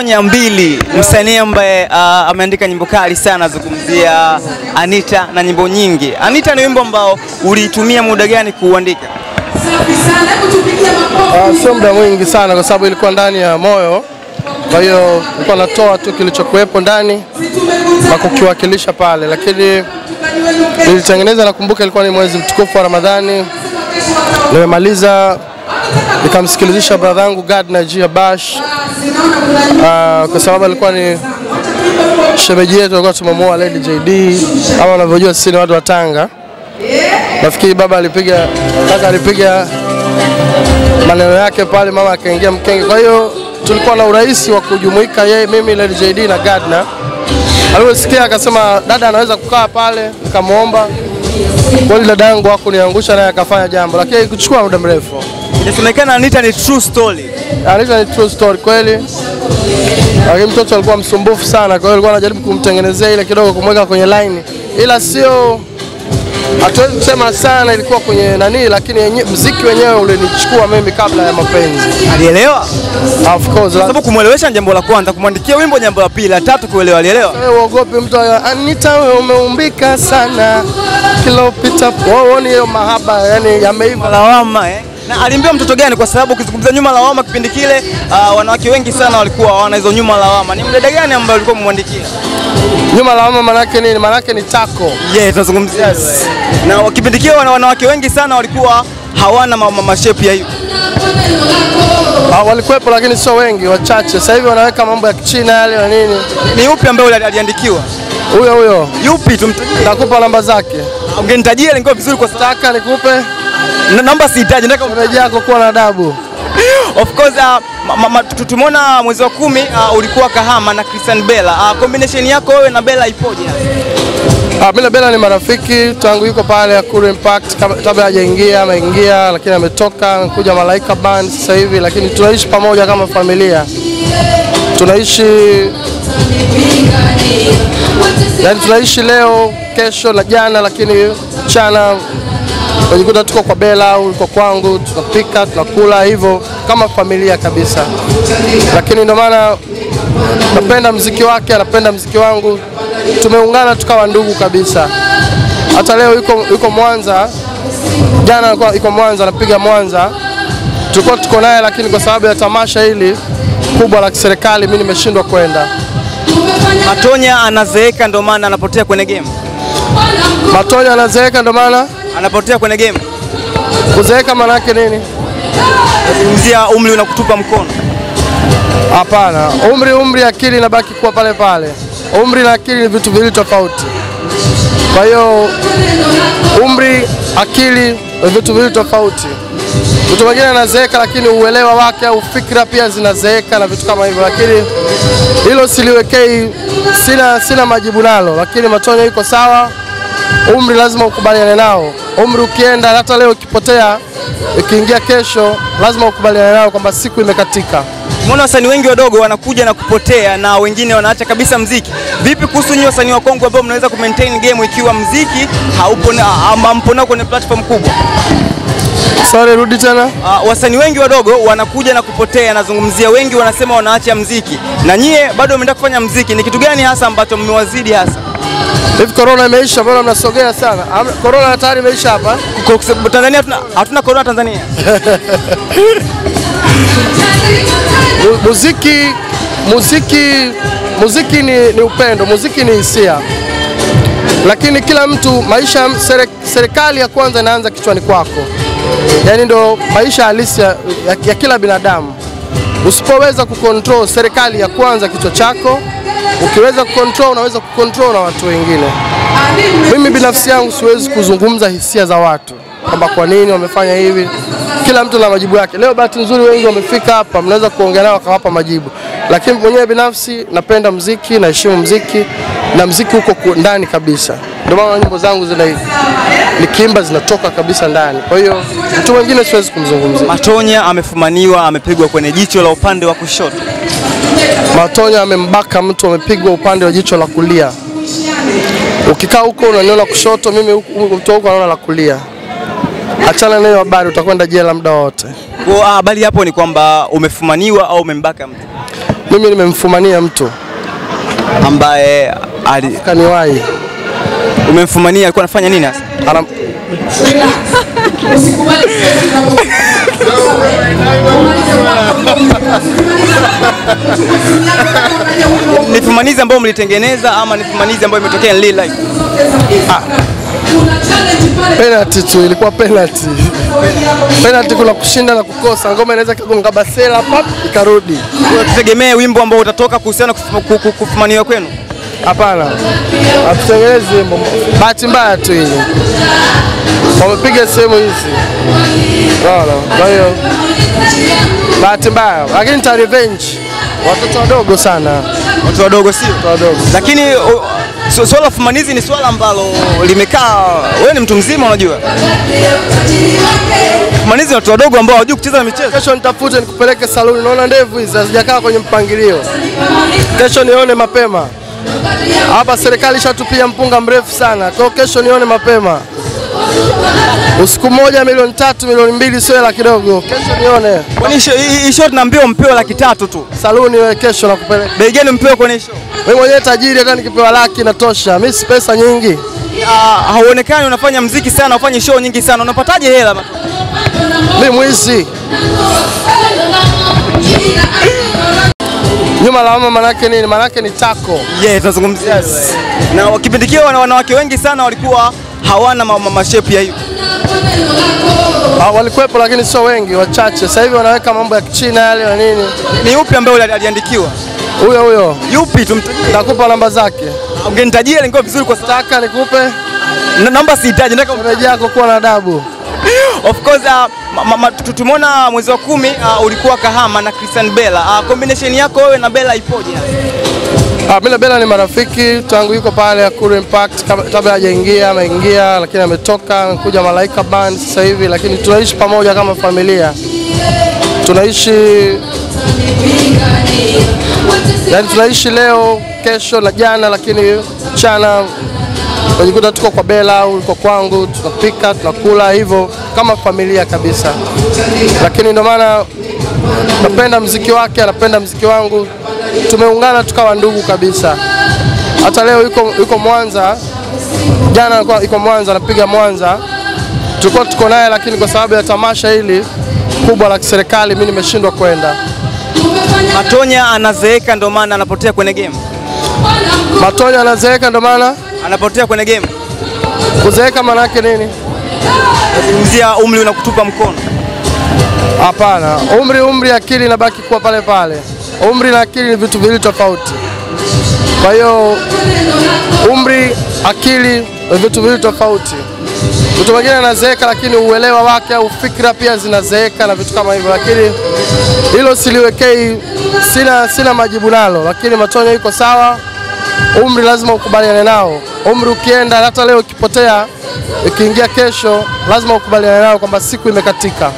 Matonya mbili, msanii ambaye uh, ameandika nyimbo kali sana, zungumzia Anita na nyimbo nyingi. Anita ni wimbo ambao ulitumia muda gani kuuandika? Uh, sio muda mwingi sana kwa sababu ilikuwa ndani ya moyo, kwa hiyo nilikuwa natoa tu kilichokuwepo ndani na kukiwakilisha pale, lakini nilitengeneza, nakumbuka ilikuwa ni mwezi mtukufu wa Ramadhani. Nimemaliza nikamsikilizisha brother yangu Gardner G Bash uh, kwa sababu alikuwa ni shemeji yetu, alikuwa tumemuoa Lady JD, kama unavyojua sisi ni watu wa Tanga. Nafikiri baba alipiga kaka alipiga maneno yake pale, mama akaingia mkenge. Kwa hiyo tulikuwa na urahisi wa kujumuika, yeye, mimi, Lady JD na Gardner. Alivyosikia akasema dada anaweza kukaa pale, nikamwomba kweli. Dada yangu hakuniangusha, naye akafanya jambo, lakini kuchukua muda mrefu. Inasemekana Anita ni true story. Anita ni true story kweli, lakini mtoto alikuwa msumbufu sana, kwa hiyo alikuwa anajaribu kumtengenezea ile kidogo, kumweka kwenye line, ila sio hatuwezi kusema sana ilikuwa kwenye nani, lakini yenye, mziki wenyewe ulinichukua mimi kabla ya mapenzi. Alielewa? Of course, Sababu kumwelewesha jambo la kwanza, kumwandikia wimbo jambo la pili, la tatu kuelewa. Alielewa? wewe uogopi mtu Anita wewe umeumbika sana kila upita ni hiyo mahaba yani yameiva. lawama eh? Na alimbiwa mtoto gani? Kwa sababu ukizungumzia nyuma lawama kipindi kile, uh, wanawake wengi sana walikuwa hawana hizo nyuma lawama. Ni mdada gani ambaye ulikuwa umemwandikia? Nyuma lawama manake nini? Manake ni tako. Yeah, tunazungumzia Yes. na kipindi kile wana wanawake wengi sana walikuwa hawana ma- ma- mashepu ya hiyo. Walikuwepo lakini sio wengi, wachache. Sasa hivi wanaweka mambo ya kichina yale na nini. Ni upi ambaye ali- aliandikiwa? Huyo huyo Yupi tumtajie? nakupa namba zake, Ungenitajia ingekuwa vizuri kwa sababu nikupe na- namba sihitaji, nataka kuwa na adabu. Of course uh, tumeona mwezi wa kumi uh, ulikuwa Kahama na Christian Bella. Uh, combination yako wewe na Bella ipoje? Ah, mimi na Bella ni marafiki tangu yuko pale Akuru Impact kabla kabla hajaingia, ameingia lakini ametoka kuja Malaika Band sasa hivi, lakini tunaishi pamoja kama familia, tunaishi yani, tunaishi leo, kesho na jana, lakini mchana unajikuta tuko kwa Bela au uko kwangu, tunapika tunakula hivyo kama familia kabisa, lakini ndio maana napenda mziki wake, anapenda mziki wangu, tumeungana tukawa ndugu kabisa. Hata leo yuko, yuko Mwanza, jana alikuwa yuko Mwanza, anapiga Mwanza, tulikuwa tuko naye, lakini kwa sababu ya tamasha hili kubwa la kiserikali mimi nimeshindwa kwenda. Matonya anazeeka ndio maana anapotea kwenye game. Matonya anazeeka, ndio maana Anapotea kwenye game. kuzeeka maana yake nini? Kuzungumzia umri unakutupa mkono. Hapana, umri umri, akili inabaki kuwa pale pale. Umri na akili ni vitu viwili tofauti. Kwa hiyo umri, akili ni vitu viwili tofauti. Mtu mwingine anazeeka, lakini uelewa wake au fikra pia zinazeeka na vitu kama hivyo, lakini hilo siliwekei, sina, sina majibu nalo, lakini Matonya yuko sawa. Umri lazima ukubaliane nao. Umri ukienda, hata leo ukipotea, ukiingia kesho, lazima ukubaliane nao kwamba siku imekatika. Umeona wasanii wengi wadogo wanakuja na kupotea na wengine wanaacha kabisa mziki. Vipi kuhusu nyinyi wasanii wa Kongo ambao mnaweza ku maintain game ikiwa mziki haupo nao kwenye platform kubwa? Sorry, rudi tena. Uh, wasanii wengi wadogo wanakuja na kupotea, nazungumzia wengi wanasema wanaacha mziki, na nyie bado mnaenda kufanya mziki. Ni kitu gani hasa ambacho mmewazidi hasa? Hivi corona imeisha? Mbona mnasogea sana? Corona tayari imeisha hapa. Tanzania hatuna hatuna corona Tanzania. Muziki, muziki, muziki ni, ni upendo, muziki ni hisia, lakini kila mtu maisha, serikali ya kwanza inaanza kichwani kwako, yaani ndo maisha halisi ya, ya, ya kila binadamu. Usipoweza kukontrol serikali ya kwanza kichwa chako, ukiweza kucontrol unaweza kucontrol na watu wengine. Mimi binafsi yangu siwezi kuzungumza hisia za watu kwamba kwa nini wamefanya hivi. Kila mtu na majibu yake. Leo bahati nzuri wengi wamefika hapa, mnaweza kuongea nao wakawapa majibu, lakini mwenyewe binafsi napenda mziki, naheshimu mziki na mziki huko ndani kabisa. Ndio maana nyimbo zangu zina nikiimba zinatoka kabisa ndani. Kwa hiyo mtu mwingine siwezi kumzungumzia. Matonya amefumaniwa, amepigwa kwenye jicho la upande wa kushoto. Matonya amembaka mtu, amepigwa upande wa jicho la kulia. Ukikaa huko unaniona kushoto, mimi mtu huko anaona la kulia. Achana nayo hiyo habari, utakwenda jela muda wote. Kwa habari hapo ni kwamba umefumaniwa au umembaka mtu. Mimi nimemfumania mtu ambaye ali, kaniwahi umemfumania alikuwa anafanya nini hasa? ana Ni fumanizi ambayo mlitengeneza ama ni fumanizi ambayo imetokea in real life? penalty tu, ilikuwa penalty. Penalty kuna kushinda na kukosa, ngoma inaweza kugonga basela pap ikarudi. Tutegemee wimbo ambao utatoka kuhusiana na kufu- ku- ku- kufumaniwa kwenu. Hapana, hatutengenezi wimbo. Bahati mbaya tu hili wamepiga sehemu hizi, unaona. Kwa hiyo bahati mbaya, lakini nita revenge watoto wadogo sana, watoto wadogo sio? watoto wadogo. Lakini o, su- swala la fumanizi ni swala ambalo limekaa, wewe ni mtu mzima unajua. Fumanizi watu wadogo ambao hawajui kucheza michezo. Kesho nitafute nikupeleke saluni, naona ndevu hizi hazijakaa kwenye mpangilio. Kesho nione mapema hapa, serikali ishatupia mpunga mrefu sana, kwa kesho nione mapema. Usiku moja milioni tatu milioni mbili sio hela kidogo. Kesho nione Kwani hii show tunaambiwa mpewa laki tatu tu. saluni, wewe kesho nakupeleka. Bei gani mpewe show? Mimi mwenyewe tajiri, hata nikipewa laki natosha. Mimi si pesa nyingi. Ah, hauonekani unafanya mziki sana, ufanye show nyingi sana. Unapataje hela? Mimi mwizi. Nyuma la mama manake nini? Manake ni tako. Yeah, tunazungumzia. Yes. Na kipindi kile wana wanawake wengi sana walikuwa hawana mama ma, mashepu ya hiyo. Ah, walikuwepo lakini sio wengi, wachache. Sasa hivi wanaweka mambo ya kichina yale na nini. Ni yupi ambaye ali- aliandikiwa? Huyo huyo Yupi tumtajie? nakupa namba zake, Ungenitajia ingekuwa vizuri kwa sababu taka nikupe namba sihitaji, nataka yako kuwa na adabu. Of course uh, tumeona mwezi wa kumi uh, ulikuwa Kahama na Christian Bella. Uh, combination yako wewe na Bella ipoje? Ah, na Bella ni marafiki tangu yuko pale Akuru Impact kabla hajaingia, ameingia lakini ametoka amekuja Malaika Band sasa hivi, lakini tunaishi pamoja kama familia, tunaishi yani, tunaishi leo, kesho na jana, lakini mchana unajikuta tuko kwa Bella au uko kwangu, tunapika tunakula hivyo kama familia kabisa, lakini ndio maana napenda mziki wake, anapenda mziki wangu, tumeungana tukawa ndugu kabisa. Hata leo yuko, yuko Mwanza, jana alikuwa yuko Mwanza, anapiga Mwanza, tulikuwa tuko naye, lakini kwa sababu ya tamasha hili kubwa la kiserikali mimi nimeshindwa kwenda. Matonya anazeeka ndio maana anapotea kwenye game. Matonya anazeeka, ndio maana Anapotea kwenye game. kuzeeka maana yake nini? Nazungumzia umri unakutupa mkono. Hapana, umri umri, akili inabaki kuwa pale pale. Umri na akili ni vitu viwili tofauti. Kwa hiyo umri, akili ni vitu viwili tofauti. Mtu mwingine anazeeka, lakini uelewa wake au fikra pia zinazeeka na vitu kama hivyo, lakini hilo siliwekei, sina, sina majibu nalo, lakini Matonya yuko sawa. Umri lazima ukubaliane nao. Umri ukienda, hata leo ukipotea, ikiingia kesho, lazima ukubaliane nao kwamba siku imekatika.